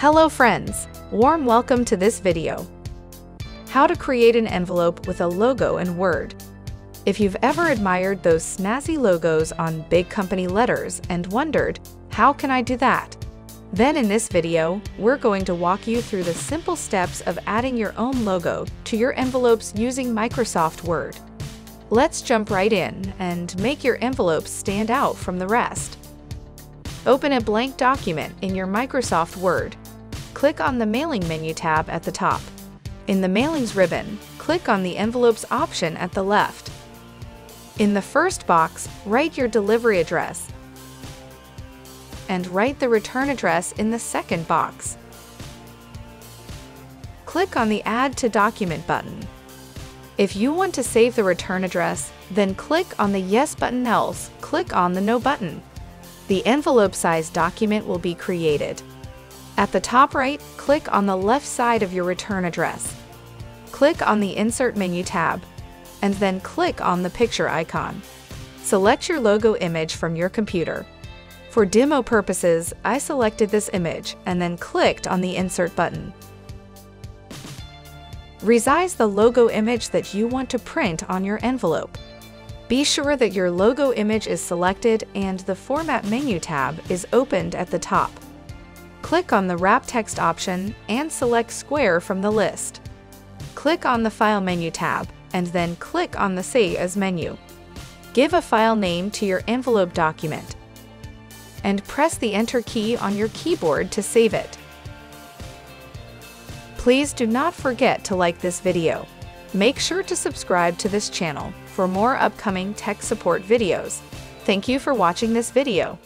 Hello friends, warm welcome to this video. How to create an envelope with a logo in Word. If you've ever admired those snazzy logos on big company letters and wondered, how can I do that? Then in this video, we're going to walk you through the simple steps of adding your own logo to your envelopes using Microsoft Word. Let's jump right in and make your envelopes stand out from the rest. Open a blank document in your Microsoft Word. Click on the Mailing menu tab at the top. In the Mailings ribbon, click on the Envelopes option at the left. In the first box, write your delivery address and write the return address in the second box. Click on the Add to Document button. If you want to save the return address, then click on the Yes button else, click on the No button the envelope size document will be created. At the top right, click on the left side of your return address. Click on the Insert menu tab, and then click on the picture icon. Select your logo image from your computer. For demo purposes, I selected this image and then clicked on the Insert button. Resize the logo image that you want to print on your envelope. Be sure that your logo image is selected and the Format menu tab is opened at the top. Click on the Wrap Text option and select Square from the list. Click on the File menu tab and then click on the Save As menu. Give a file name to your envelope document and press the Enter key on your keyboard to save it. Please do not forget to like this video. Make sure to subscribe to this channel for more upcoming tech support videos. Thank you for watching this video.